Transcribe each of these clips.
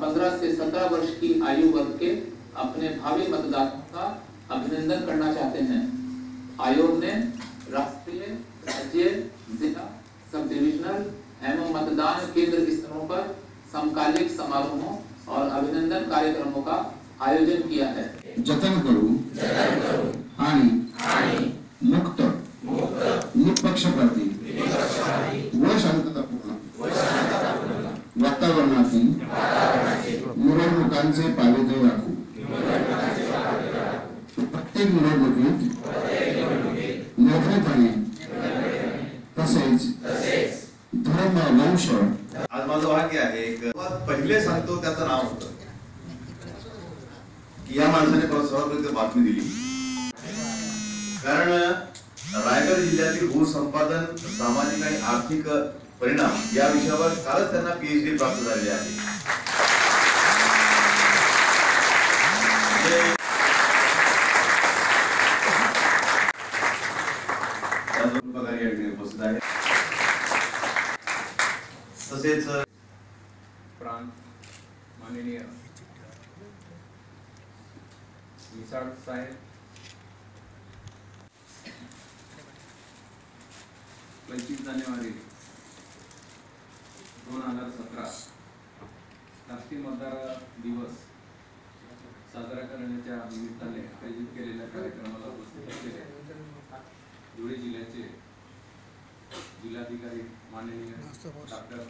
पंद्रह से सत्रह वर्ष की आयु वर्ग के अपने भावी मतदाताओं का अभिनंदन करना चाहते हैं। आयोग ने राष्ट्रीय राज्य जिला सब डिविजनल एवं मतदान केंद्र स्तरों पर समकालिक समारोहों और अभिनंदन कार्यक्रमों का आयोजन किया है। जतन करू। आणि वातावरणातील निवडणुकांचे पावित्र्य राखू. प्रत्येक निवडणुकीत निर्भयपणे तसेच धर्म वंश आज माझं भाग्य आहे पहिले सांगतो त्याचं नाव होत. की या माणसाने परत बातमी दिली. कारण रायगड जिल्ह्यातील भूसंपादन सामाजिक आणि आर्थिक परिणाम या विषयावर कालच त्यांना पीएचडी प्राप्त झालेली आहे. म्हणजे उपस्थित आहे तसेच प्रांत माननीय साहेब पंचवीस जानेवारी दोन हजार सतरा. राष्ट्रीय मतदार दिवस साजरा करण्याच्या निमित्ताने आयोजित केलेल्या कार्यक्रमाला उपस्थित असलेले धुळे जिल्ह्याचे जिल्हाधिकारी माननीय डॉक्टर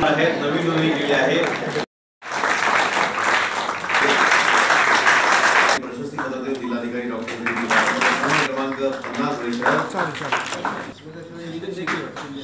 आहेत नवीन नोंदणी केली आहे प्रशस्ती पदक जिल्हाधिकारी डॉक्टर क्रमांक पन्नास रेषा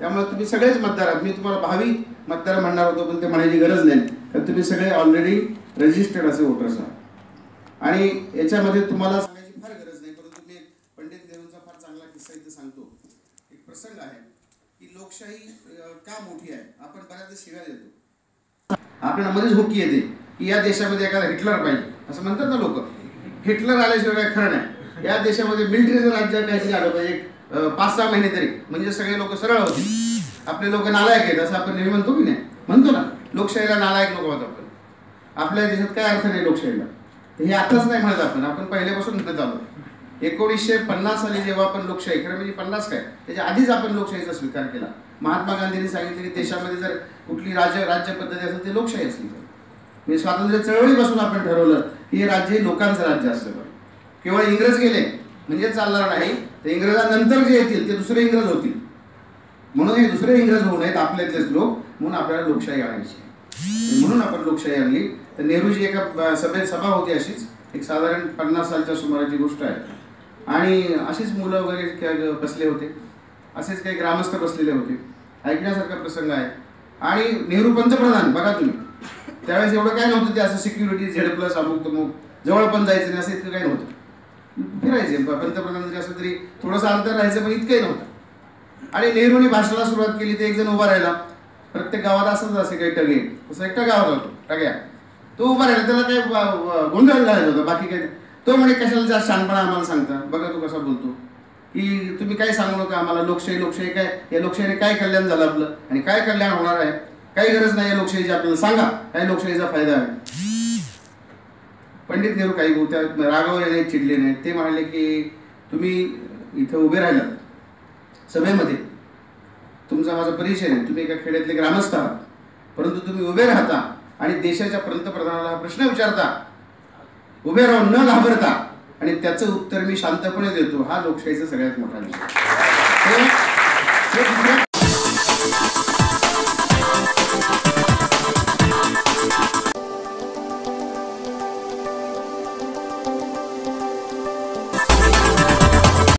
त्यामुळे तुम्ही सगळेच मतदार आहात. मी तुम्हाला भावी मतदार म्हणणार होतो पण ते म्हणायची गरज नाही. कारण तुम्ही सगळे ऑलरेडी रजिस्टर्ड असे वोटर्स आहात. आणि याच्यामध्ये तुम्हाला सांगायची फार गरज नाही परंतु मी पंडित नेहरूंचा फार चांगला किस्सा इथे सांगतो. एक प्रसंग आहे की लोकशाही का मोठी आहे? आपण बऱ्याचदा शिव्या देतो. आपल्याला मध्येच हुकी येते की या देशामध्ये एखादा हिटलर पाहिजे. असं म्हणतात ना लोक. हिटलर आल्याशिवाय काय खरं नाही. या देशामध्ये मिलिटरीचं राज्य काहीतरी आलं पाहिजे. पाच सहा महिने तरी. म्हणजे सगळे लोक सरळ होतील. आपले लोक नालायक आहेत असं आपण नेहमी म्हणतो की नाही? म्हणतो ना लोकशाहीला नालायक लोक होत आपण. आपल्या देशात काय अर्थ नाही लोकशाहीला. हे आताच नाही म्हणत आपण आपण पहिल्यापासून म्हणत आलो. एकोणीसशे पन्नास साली जेव्हा आपण लोकशाही खरं म्हणजे पन्नास काय? त्याच्या आधीच आपण लोकशाहीचा स्वीकार केला. महात्मा गांधींनी सांगितले की देशामध्ये जर कुठली राज्य राज्य पद्धती असेल ती लोकशाही असली पाहिजे. म्हणजे स्वातंत्र्य चळवळीपासून आपण ठरवलं की हे राज्य हे लोकांचं राज्य असलं पाहिजे. केवळ इंग्रज गेले म्हणजे चालणार नाही. तर इंग्रजांनंतर जे येतील ते दुसरे इंग्रज होतील. म्हणून हे दुसरे इंग्रज होऊ नयेत आपल्यातलेच लोक. म्हणून आपल्याला लोकशाही आणायची म्हणून आपण लोकशाही आणली. तर नेहरूजी एका सभेत सभा होती अशीच. एक साधारण पन्नास सालच्या सुमाराची गोष्ट आहे. आणि अशीच मुलं वगैरे बसले होते. असेच काही ग्रामस्थ बसलेले होते. ऐकण्यासारखा प्रसंग आहे. आणि नेहरू पंतप्रधान बघा तुम्ही. त्यावेळेस एवढं काय नव्हतं ते असं सिक्युरिटी झेड प्लस अमुक तमुक जवळ पण जायचं नाही असं इतकं काही नव्हतं. फिरायचे प- पंतप्रधान जरी असं तरी थोडंसं अंतर राहायचं पण इतकंही नव्हतं. आणि नेहरूने भाषणाला सुरुवात केली ते एक जण उभा राहिला. प्रत्येक गावात असंच असे काही टगे. असं एकटा गावात होतो टग्या. तो उभा राहिला त्याला काही गोंधळ घालायचा होता बाकी काही तो म्हणे कशाला जास्त शानपणा आम्हाला सांगता? बघा तू कसा बोलतो. की तुम्ही काय सांगू नका आम्हाला लोकशाही लोकशाही काय या लोकशाहीने काय कल्याण झालं आपलं? आणि काय कल्याण होणार आहे? काही गरज नाही या लोकशाहीची आपल्याला सांगा. काय लोकशाहीचा फायदा आहे. पंडित नेहरू काही त्या रागावले नाहीत चिडले नाही ते म्हणाले की तुम्ही इथं उभे राहिलात सभेमध्ये. तुमचा माझा परिचय नाही. तुम्ही एका खेड्यातले ग्रामस्थ आहात. परंतु तुम्ही उभे राहता आणि देशाच्या पंतप्रधानाला हा प्रश्न विचारता. उभे राहून न घाबरता. आणि त्याचं उत्तर मी शांतपणे देतो. हा लोकशाहीचा सगळ्यात मोठा विषय.